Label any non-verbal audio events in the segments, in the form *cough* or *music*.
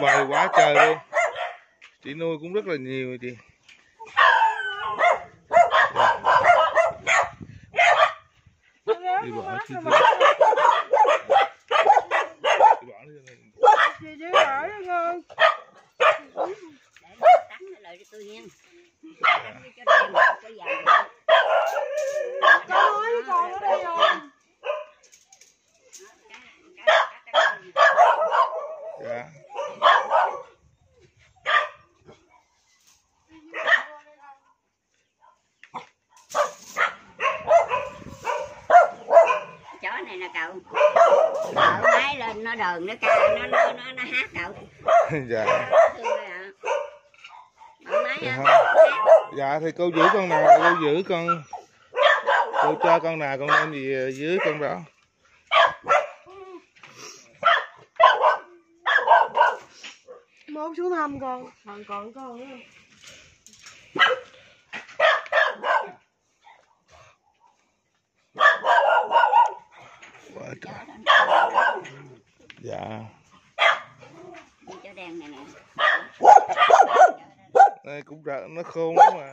bời quá trời luôn. Chị nuôi cũng rất là nhiều chị. Đi bỏ chi tiết đi bỏ đi chị cậu. Mở máy lên nó đờn nó ca nó nó nó, nó hát cậu. *laughs* Dạ. Thương đây ạ mở máy Dạ dạ thì cô giữ con nào cô giữ con cô cho con nào con đem gì dưới con đó. Mốt xuống thăm con. Còn còn con nữa quá trời dạ. Đi chó này nè đây cũng rợ nó khôn lắm mà.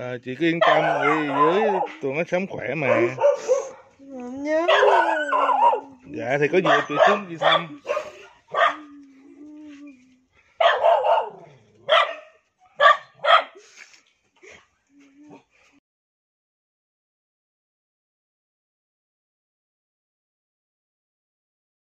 À, chị cứ yên tâm đi dưới tụi nó sống khỏe mà nhớ. Dạ thì có gì chị xuống chị thăm